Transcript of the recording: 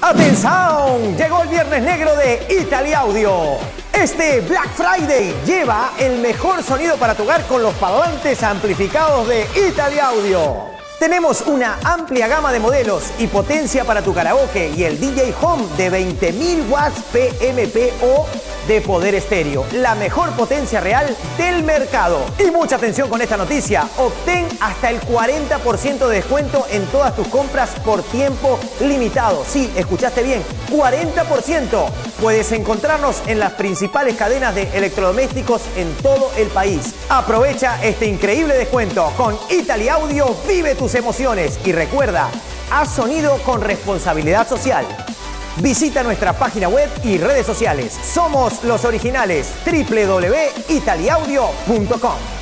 ¡Atención! Llegó el viernes negro de Italy Audio. Este Black Friday lleva el mejor sonido para tu hogar con los parlantes amplificados de Italy Audio. Tenemos una amplia gama de modelos y potencia para tu karaoke y el DJ Home de 20.000 watts PMPO de poder estéreo. La mejor potencia real del mercado. Y mucha atención con esta noticia. Obtén hasta el 40% de descuento en todas tus compras por tiempo limitado. Sí, escuchaste bien. 40%. Puedes encontrarnos en las principales cadenas de electrodomésticos en todo el país. Aprovecha este increíble descuento. Con Italy Audio vive tus emociones y recuerda, haz sonido con responsabilidad social. Visita nuestra página web y redes sociales. Somos los originales www.italiaudio.com.